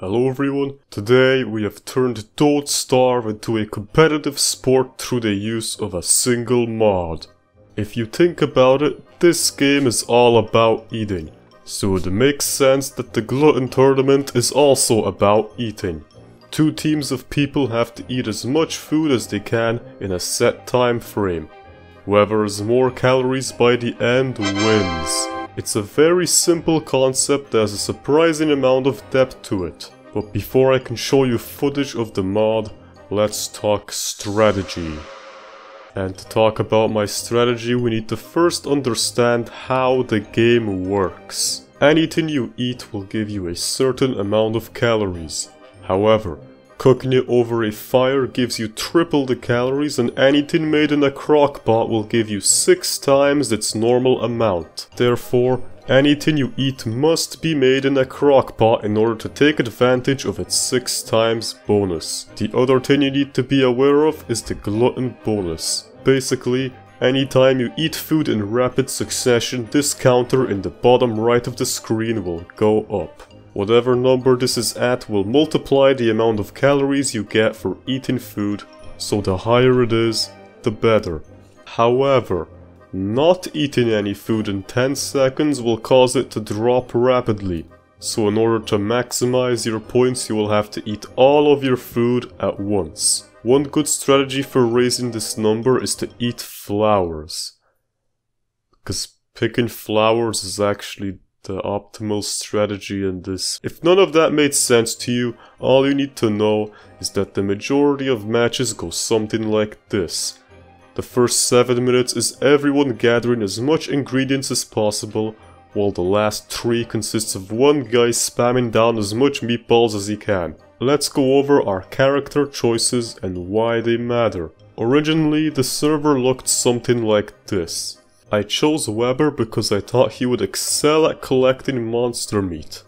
Hello everyone, today we have turned Don't Starve into a competitive sport through the use of a single mod. If you think about it, this game is all about eating, so it makes sense that the Glutton Tournament is also about eating. Two teams of people have to eat as much food as they can in a set time frame. Whoever has more calories by the end wins. It's a very simple concept has a surprising amount of depth to it. But before I can show you footage of the mod, let's talk strategy. And to talk about my strategy, we need to first understand how the game works. Anything you eat will give you a certain amount of calories. However, Cooking it over a fire gives you triple the calories and anything made in a crock pot will give you 6 times its normal amount. Therefore, anything you eat must be made in a crock pot in order to take advantage of its 6 times bonus. The other thing you need to be aware of is the glutton bonus. Basically, anytime you eat food in rapid succession, this counter in the bottom right of the screen will go up. Whatever number this is at will multiply the amount of calories you get for eating food, so the higher it is, the better. However, not eating any food in 10 seconds will cause it to drop rapidly, so in order to maximize your points you will have to eat all of your food at once. One good strategy for raising this number is to eat flowers. Because picking flowers is actually the optimal strategy in this. If none of that made sense to you, all you need to know is that the majority of matches go something like this. The first 7 minutes is everyone gathering as much ingredients as possible, while the last 3 consists of one guy spamming down as much meatballs as he can. Let's go over our character choices and why they matter. Originally, the server looked something like this. I chose Webber because I thought he would excel at collecting monster meat.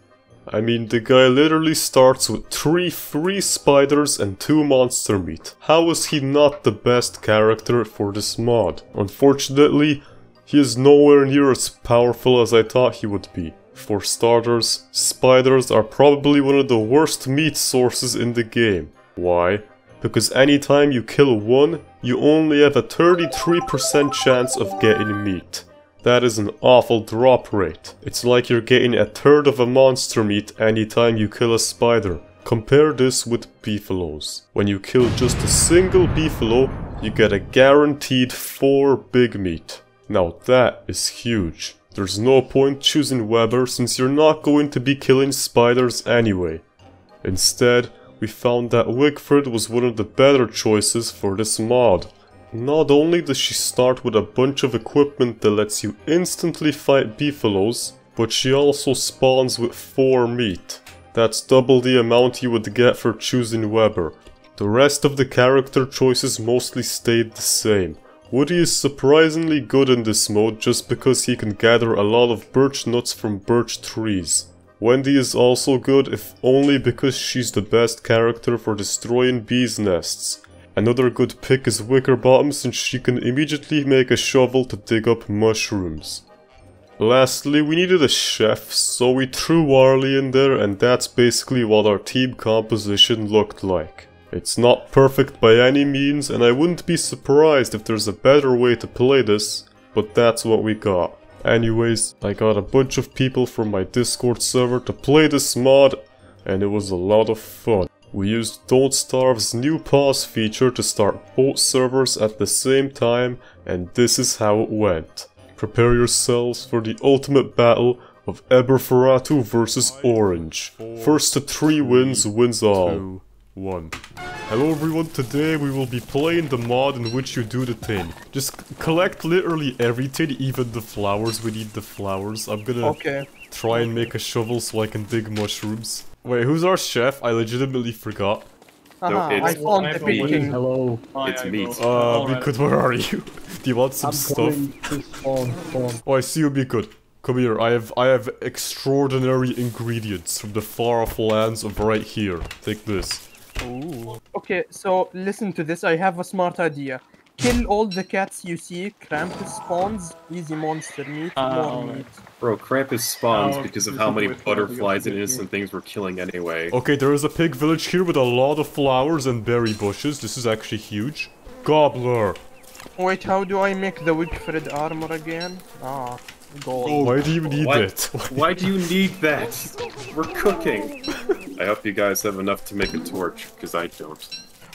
I mean, the guy literally starts with 3 free spiders and 2 monster meat. How is he not the best character for this mod? Unfortunately, he is nowhere near as powerful as I thought he would be. For starters, spiders are probably one of the worst meat sources in the game. Why? Because anytime you kill one, you only have a 33% chance of getting meat. That is an awful drop rate. It's like you're getting a third of a monster meat anytime you kill a spider. Compare this with beefaloes. When you kill just a single beefalo, you get a guaranteed 4 big meat. Now that is huge. There's no point choosing Webber since you're not going to be killing spiders anyway. Instead, we found that Wigfrid was one of the better choices for this mod. Not only does she start with a bunch of equipment that lets you instantly fight beefaloes, but she also spawns with 4 meat. That's double the amount you would get for choosing Webber. The rest of the character choices mostly stayed the same. Woodie is surprisingly good in this mode just because he can gather a lot of birch nuts from birch trees. Wendy is also good if only because she's the best character for destroying bees nests. Another good pick is Wickerbottom since she can immediately make a shovel to dig up mushrooms. Lastly, we needed a chef, so we threw Warly in there and that's basically what our team composition looked like. It's not perfect by any means and I wouldn't be surprised if there's a better way to play this, but that's what we got. Anyways, I got a bunch of people from my Discord server to play this mod and it was a lot of fun. We used Don't Starve's new pause feature to start both servers at the same time and this is how it went. Prepare yourselves for the ultimate battle of Eberferatu versus Orange. First to 3 wins wins all. 1. Hello everyone, today we will be playing the mod in which you do the thing. Just collect literally everything, even the flowers, we need the flowers. I'm gonna okay. try and make a shovel so I can dig mushrooms. Wait, who's our chef? I legitimately forgot. Uh -huh, I found the baking. Hello. It's me. Uh, Bikut, where are you? do you want some I'm stuff? Spawn, spawn. Oh, I see you, Bikut. Come here, I have I have extraordinary ingredients from the far off lands of right here. Take this. Ooh. Okay, so listen to this. I have a smart idea. Kill all the cats you see. Krampus spawns. Easy monster meat. Ah, more alright. meat. Bro, Krampus spawns Oh, because of how many butterflies and We got innocent things we're killing anyway. Okay, there is a pig village here with a lot of flowers and berry bushes. This is actually huge. Gobbler. Wait, how do I make the Wigfrid armor again? Ah, gold. Oh, why do you need What? it? Why do you need that? We're cooking. I hope you guys have enough to make a torch, because I don't.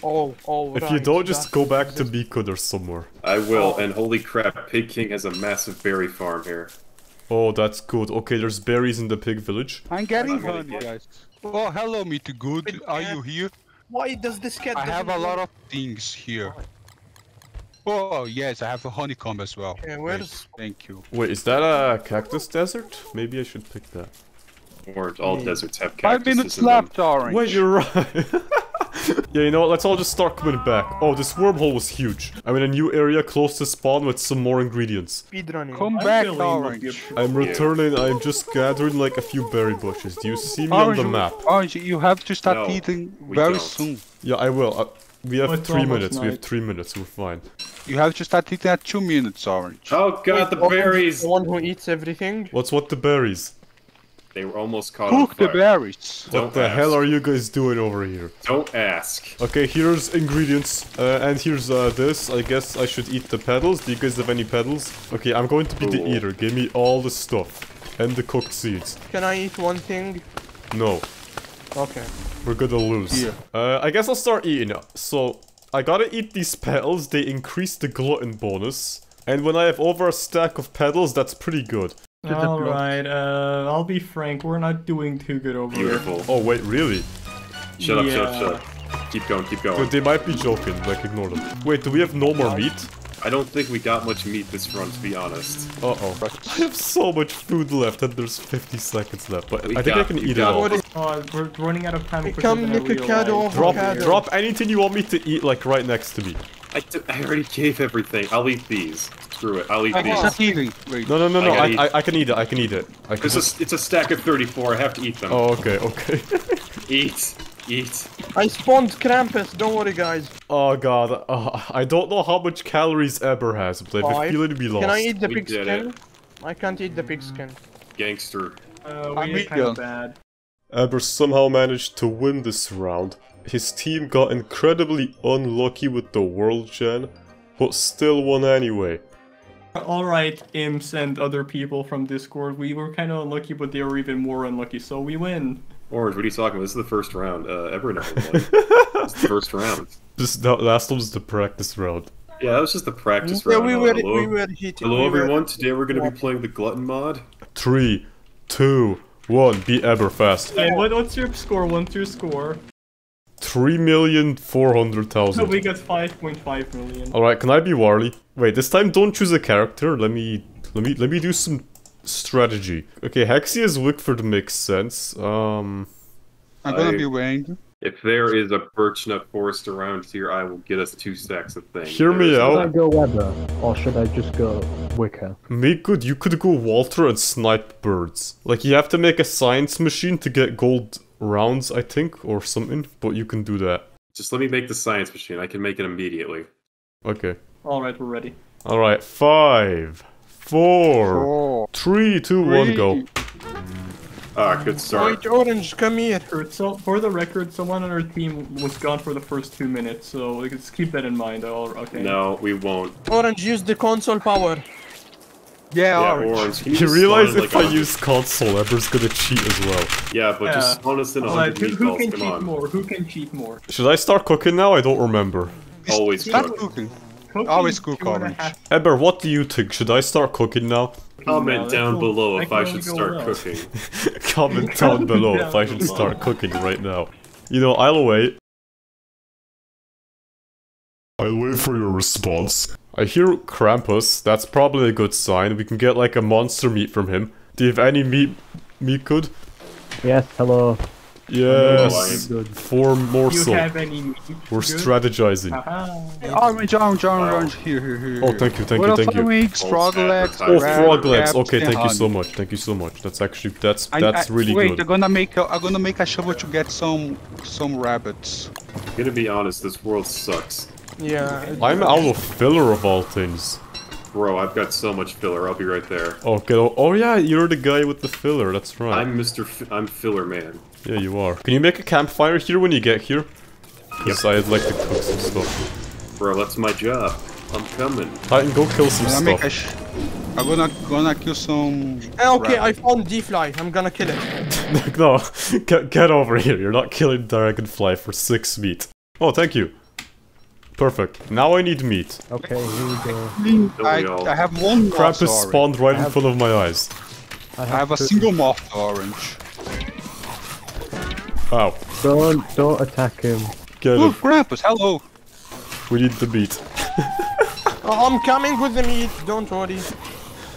Oh, oh, if you don't, just go back to exists. Or somewhere. I will, and holy crap, Pig King has a massive berry farm here. Oh, that's good. Okay, there's berries in the pig village. I'm getting I'm honey, guys. Oh, hello, me too good. Are you here? Why does this cat? I have a lot of things here. Oh, yes, I have a honeycomb as well. Okay, Great, where's- Thank you. Wait, is that a cactus desert? Maybe I should pick that. Or all deserts have Five cactuses minutes in them. left, Orange. Wait, you're right. yeah, you know what? Let's all just start coming back. Oh, this wormhole was huge. I'm in a new area close to spawn with some more ingredients. speedrunning? Come I'm back, Orange. I'm returning. I'm just gathering like a few berry bushes. Do you see me on the map? Orange, you have to start No, eating very don't. soon. Yeah, I will. Uh, we have three almost minutes. We have three minutes. We're fine. You have to start eating at two minutes, Orange. Oh god, the berries! The one who eats everything. What's what the berries? They were almost caught on Cook the berries. What Don't the hell are you guys doing over here? Don't ask. Okay, here's ingredients, uh, and here's uh, this. I guess I should eat the petals. Do you guys have any petals? Okay, I'm going to be the eater. Give me all the stuff. And the cooked seeds. Can I eat one thing? No, Okay. we're gonna lose. Here. Uh, I guess I'll start eating. So, I gotta eat these petals. They increase the glutton bonus. And when I have over a stack of petals, that's pretty good. Alright, uh, I'll be frank, we're not doing too good over here. Beautiful. Oh, wait, really? Shut up, shut up, shut up. Keep going, keep going. But they might be joking. Like, ignore them. Wait, do we have no more meat? I don't think we got much meat this run, to be honest. Uh-oh. I have so much food left and there's 50 seconds left. But We I think I can eat it got- all. What is here. Oh, we're running out of time quicker Come than I nick a cat off. Drop, drop anything you want me to eat, like, right next to me. I I already gave everything. I'll eat these. Screw it. I'll eat Okay, these. Start No, no, no, I no, I, I. I can eat it, I can eat it. I can It's just... a, it's a stack of 34. I have to eat them. Oh, okay, okay. Eat. Eat. I spawned Krampus. Don't worry, guys. oh god, uh, I don't know how much calories Eber has, but I have a Five. feeling we lost. Can I eat the we pig skin? It. I can't eat the pig skin. Gangster. Uh, I'm we did kind of bad. Eber somehow managed to win this round. His team got incredibly unlucky with the world gen, but still won anyway. Alright, imps and other people from Discord, we were kind of unlucky, but they were even more unlucky, so we win. Orange, what are you talking about? This is the first round. Uh, ever never won. It's the first round. This that last one was the practice round. Yeah, that was just the practice Yeah, round. we were hello, we were hitting. hello we were- everyone. Today we're going to be playing the Glutton mod. Three, two, one. Be Eber fast. And what, what's your score? What's your score? Three million four hundred thousand. So we got five point five million. All right. can I be Warly? Wait, this time don't choose a character. Let me, let me, let me do some strategy. Okay, Hexia's Wigfrid makes sense. Um, I'm gonna I- be Wayne. If there is a birchnut forest around here, I will get us two stacks of things. Hear me out. Should I go Webber or should I just go Wicker? make good. You could go Walter and snipe birds. Like you have to make a science machine to get gold rounds, I think, or something. But you can do that. Just let me make the science machine. I can make it immediately. Okay. Alright, we're ready. All right. Five, four, Four, three, two, one, go. Ah, good start. Wait, Orange, come here. For- So, for the record, someone on our team was gone for the first two minutes, so let's keep that in mind. All okay. No, we won't. Orange, use the console power. Yeah, Yeah, orange. orange. Can You realize if like, I a- use console, Eber's gonna cheat as well. Yeah, but just Yeah. spawn us in a Alright, hundred who, who can Come cheat on. more? Who can cheat more? Should I start cooking now? I don't remember. Always Start cook. cooking. Cooking Always cook two orange. Eber, what do you think? Should I start cooking now? Comment No, down will- below if can I should start well. cooking. Comment down below if I should start cooking right now. You know, I'll wait. I'll wait for your response. I hear Krampus. That's probably a good sign. We can get like a monster meat from him. Do you have any meat? Meat good? Yes, hello. Yes. Oh good. Four more so. have any meat? We're Good? strategizing. Aha. Orange, orange, orange, orange. Here, here, here. Oh, thank you, thank what you, else thank are you. we? Frog legs. Oh, frog legs. Okay, thank you so much. Thank you so much. That's actually that's I- that's I- really wait, good. Wait, I'm gonna make a, I'm gonna make a shovel to get some some rabbits. I'm gonna be honest, this world sucks. Yeah. I'm out of filler of all things. Bro, I've got so much filler. I'll be right there. Okay, oh, oh yeah, you're the guy with the filler, that's right. I'm Mr. F I'm Filler Man. Yeah, you are. Can you make a campfire here when you get here? Because I'd like to cook some stuff. Bro, that's my job. I'm coming. Titan, go kill some I'm gonna stuff. I'm gonna gonna kill some. Ah, Okay, I found D-Fly. I'm gonna kill it. no, get, get over here. You're not killing Dragonfly for six meat. Oh, thank you. Perfect. Now I need meat. Okay, here we go. Don't I. I have one Krampus moth orange. spawned right in front of my eyes. I have a single moth orange. Ow. Don't don't attack him. Get Oh, it. Krampus, hello. We need the meat. Oh, I'm coming with the meat. Don't worry.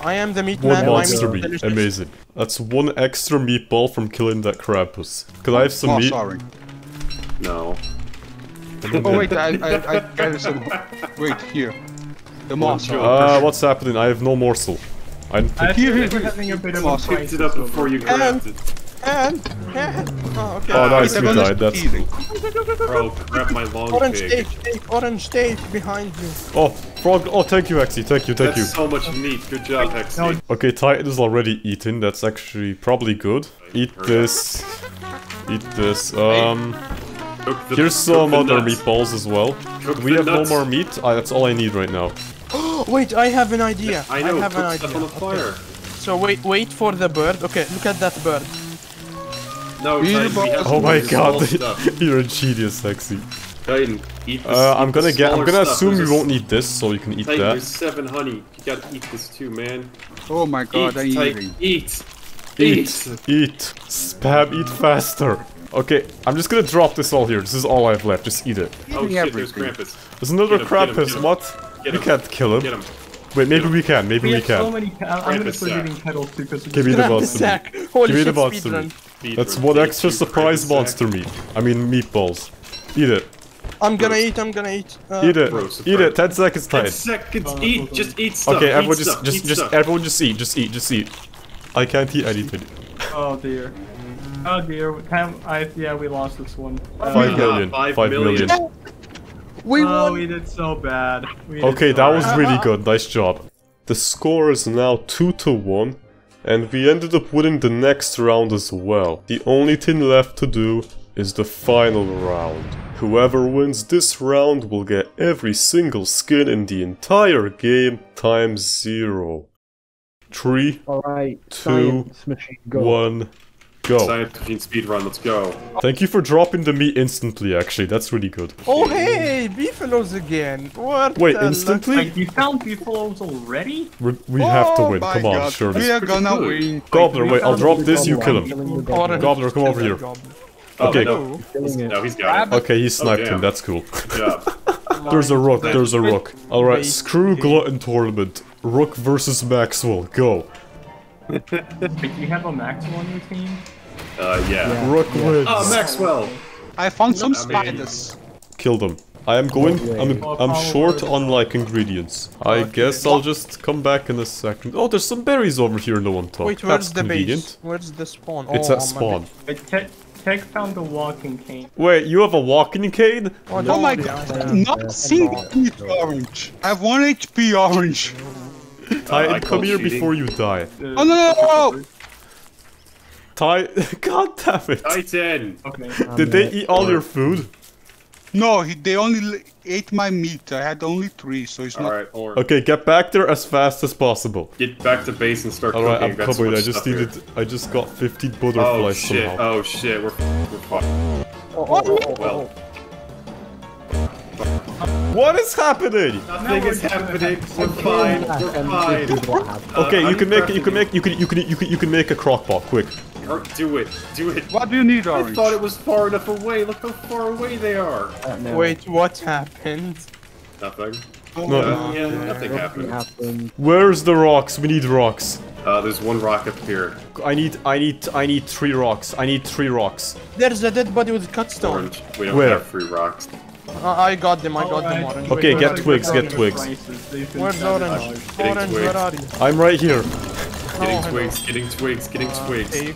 I am the meat One man. My monster meat meat. delicious. Amazing. That's one extra meatball from killing that Krampus. Could I have some moth meat? orange. No. Oh wait, I I I got some. Wait here. The moth joke. Uh, what's happening? I have no morsel. I'm I Here, think here, we're having a bit of a Picked it up before you And- grabbed it. And, and, oh, okay. Oh, nice, Wait, we I'm gonna died. That's steal cool. Bro, grab my long Orange pig. steak, steak, orange steak behind you. Oh, frog. Oh, thank you, Axie. Thank you, thank That's you. so much meat. Good job, Hexy. No, Okay, Titan is already eaten. That's actually probably good. Eat this. Eat this. Um, Cook the- here's some other nuts. meatballs as well. Cook We the have no more meat. Ah, that's all I need right now. Wait, I have an idea. I know. have an idea. stuff on the fire. So wait, wait for the bird. Okay, look at that bird. No, Eat Titan, the we have. Oh my eat the small god, you're a genius, sexy. Titan, eat the Uh, I'm gonna get. I'm gonna assume you won't need this, so you can eat Titan, that. there's seven honey. You gotta eat this too, man. Oh my god, I'm eat, Titan, eating. eat. Eat, eat, spam, eat faster. Okay, I'm just gonna drop this all here. This is all I have left. Just eat it. Oh shit, there's. Krampus. There's another Get him, get him, Krampus. get him. What? Get We can't kill him. Get him. Wait, maybe we can. Maybe we we have so many. ca- I'm gonna Krampus start sack. eating kettles too because Give me the Grab monster meat. Holy Give me the shit, monster meat. Feed That's one extra surprise Krampus monster sack. meat. I mean meatballs. Eat it. I'm gonna eat. I'm gonna eat. Uh, Eat it. Bro, Eat it. Ten seconds time. Ten seconds. Uh, Eat. Just eat stuff. Okay, eat everyone just stuff, just eat just stuff. everyone just eat. Just eat. Just eat. I can't eat anything. Oh dear. Oh dear. Time. I yeah, we lost this one. Five million. five Five million. million. We oh, won. we did so bad. We Okay, so that was really good. Nice job. The score is now 2 to 1, and we ended up winning the next round as well. The only thing left to do is the final round. Whoever wins this round will get every single skin in the entire game times 0. 3, Alright, Two, science machine, go. 1, go. Science machine. Let's go. Thank you for dropping the meat instantly, actually. That's really good. Oh hey, beefaloes again. What? Wait, instantly? Like you found beefaloes already? We're, we have to Oh win. Come on, god, surely. We are gonna good. win. Gobbler, wait, I'll drop this, you kill him. killing the Orange. goblin. Gobbler, come over here. Oh, okay. no. Killing. No, he's got it. Okay, he sniped damn. him, that's cool. There's a rook, there's a rook. Alright, screw Glutton Tournament. Rook versus Maxwell, go. Do you have a Maxwell on your team? Uh, yeah. Yeah. Rook wins. Oh, Maxwell. I found some I mean- spiders. Kill them. I am going, I'm, I'm short on like ingredients. I guess I'll just come back in a second. Oh, there's some berries over here no one took. Wait, That's where's the convenient. base? Where's the spawn? It's oh, at spawn. Tech, Tech found the walking cane. Wait, you have a walking cane? base. Oh, Oh my god, I not yeah, a single yeah. meat orange. I have one HP orange. Titan, Uh, I come here cheating. before you die. The- Oh no no no! No. Ty, god damn it. Titan. Okay. Did they eat all your food? No, he, they only ate my meat. I had only three, so it's All not. right, or Okay, get back there as fast as possible. get back to base and start Alright, cooking. I'm Got so coming. I just stuff here. needed. I just got 15 Oh butterflies shit! somehow. Oh shit! We're we're fucked. Oh, oh, oh, oh, Well, What is happening? nothing is happening. We're fine. oh. We're fine. this is what happened. Okay, Uh, you can I'm make. You can make. You can. You can. You can. You can make a crock pot quick. Or Do it. Do it. What do you need, Orange? I thought it was far enough away. Look how far away they are. Uh, Wait, what happened? Nothing. No. Uh, yeah, nothing nothing happened. happened. Where's the rocks? We need rocks. Uh, there's one rock up here. I need. I need. I need three rocks. I need three rocks. There's a dead body with cut stone. Orange. We don't Where? have three rocks. Uh, I got them. I got them. Orange. Okay, Wait, get twigs, get twigs. Prices, Where's seven orange? Orange, twigs. where are you? I'm right here. Getting Oh, twigs. Getting twigs. Getting twigs. okay.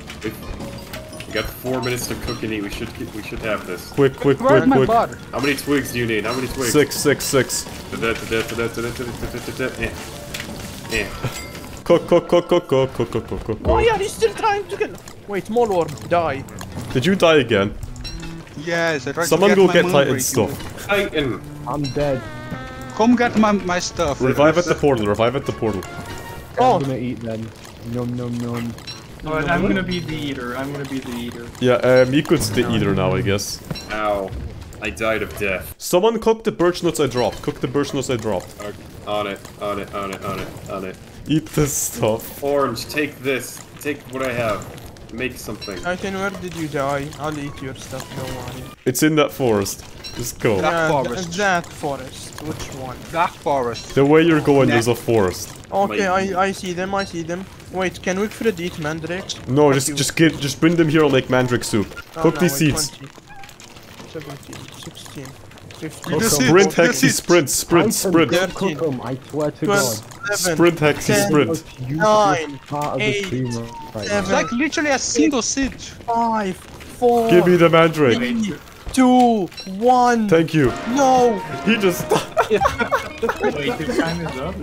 We got four minutes to cook and eat. We should we should have this. Quick, quick, Where's quick, quick. How many twigs do you need? How many twigs? Six, six, six. Eh. Eh. Cook, cook, cook, cook, cook, cook, cook, cook, cook. Oh yeah, he's still trying to kill. Wait, Molorb, die. Did you die again? Yes, I tried Someone to go get get my Titan's moonbreaking. stuff. Titan. I'm dead. Come get my, my stuff. Revive at the portal, revive at the portal. Oh, I'm gonna eat then. Num num num. Alright, I'm gonna be the eater. I'm gonna be the eater. Yeah, uh, Miko's the eater now, I guess. Ow. I died of death. Someone cook the birch nuts I dropped. Cook the birch nuts I dropped. Okay, On it, on it, on it, on it, on it. Eat this stuff. Orange, take this. Take what I have. Make something. Titan, where did you die? I'll eat your stuff, don't worry. It's in that forest. Just go. That Yeah, forest. that forest. Which one? Dark forest. The way you're going, there's a forest. Okay, I I see them. I see them. Wait, can Wigfrid eat mandrakes? No, Fuck just you. just get just bring them here and make mandrake soup. Oh, Cook no, these seeds. 20, 17, 16, 15, You just Sprint, seeds, Hexy, sprint, sprint, sprint. There- Don't cook 'em, I swear to 12, God. 11, Sprint, Hexy, 10, sprint. Nine, eight, the team right seven, It's like literally a single seed. 5, 4, Give me the mandrake. three, 2, 1. Thank you. No! He just. Wait, your time is up?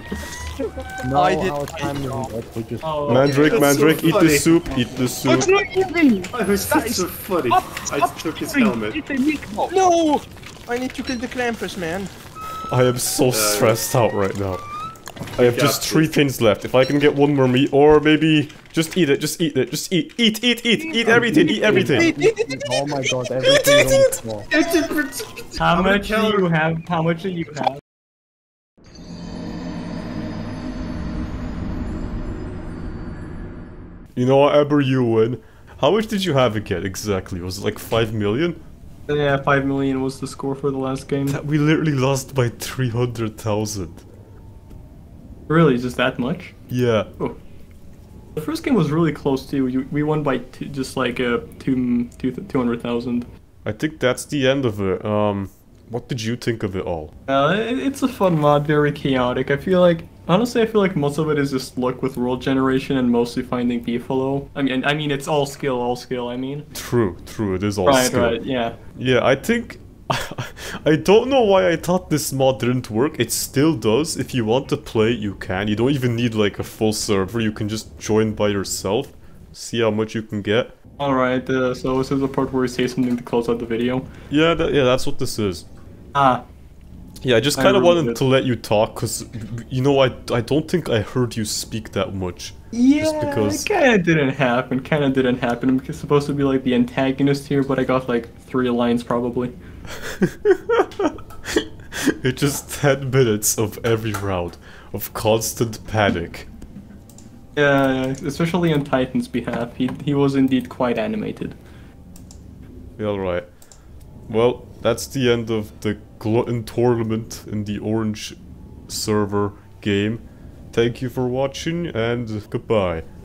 Now. No, I did- our time isn't up. We just. Oh, Mandrake, That's mandrake, so eat funny. the soup, eat the soup. I was that's so funny. I took his helmet. No! I need to kill the Krampus, man. I am so uh, stressed out right now. I have just three this. things left. If I can get one more meat, or maybe just eat it, just eat it, just eat, eat, eat, eat, eat everything, eat everything. Oh my God! Everything's on the floor. How much do you have? How much do you have? You know what, Eber, you win. How much did you have again exactly? Was it like 5 million? Yeah, 5 million was the score for the last game. That we literally lost by 300,000. Really, just that much? Yeah. Oh. The first game was really close too. You- We won by two, just like uh, two, two, 200,000. I think that's the end of it. Um, what did you think of it all? Uh, it's a fun mod, very chaotic. I feel like, honestly, I feel like most of it is just luck with world generation and mostly finding beefalo. I mean, I mean, it's all skill, all skill. I mean, True, true, it is all right, skill. right, right, yeah. Yeah, I think... I don't know why I thought this mod didn't work. It still does. If you want to play, you can. You don't even need like a full server. You can just join by yourself. See how much you can get. All right. Uh, so this is the part where we say something to close out the video. Yeah, that, yeah, that's what this is. Ah, Yeah, I just kind of wanted it. to let you talk, because, you know, I, I don't think I heard you speak that much. yeah. because- It kind of didn't happen. Kind of didn't happen. I'm supposed to be like the antagonist here, but I got like three lines probably. It's just 10 minutes of every round of constant panic. Yeah, especially on Titan's behalf. He he was indeed quite animated. Yeah, alright. Well, that's the end of the Glutton tournament in the Orange server game. Thank you for watching and goodbye.